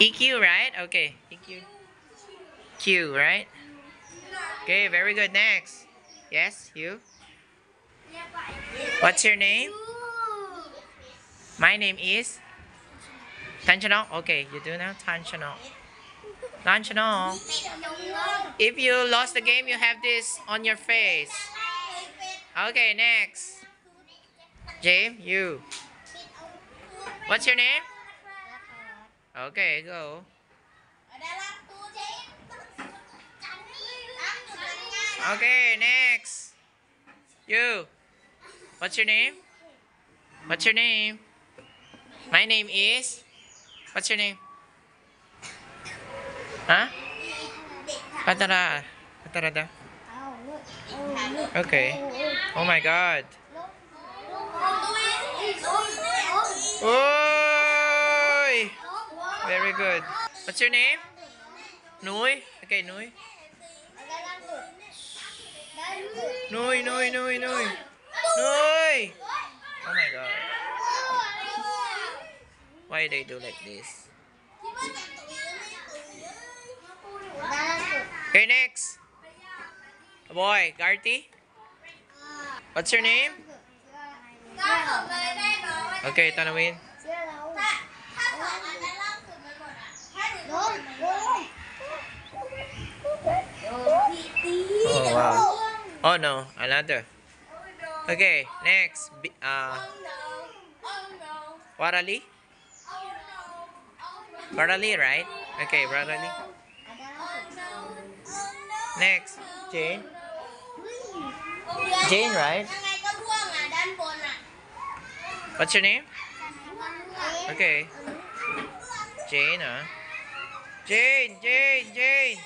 EQ, right? Okay, EQ. Q, right? Okay, very good. Next. Yes, you. What's your name? My name is Tanchanol. Okay, you do now Tanchanol. Tanchanol. If you lost the game, you have this on your face. Okay, next. James, you. What's your name? Okay, go. Okay, next. You. What's your name? What's your name? My name is. What's your name? Huh? Patara. Patara daw. Okay. Oh my god. Oi! Good. What's your name? Nui? Okay, Nui. Nui, Nui, Nui, Nui. Nui! Oh my god. Why they do like this? Okay, next. Boy, Garty. What's your name? Okay, Tanawin. Oh, wow. Oh no, another. Okay, next. Uh, Warali? Warali, right? Okay, Warali. Next, Jane. Jane, right? What's your name? Okay. Jane, huh? Jane, Jane, Jane.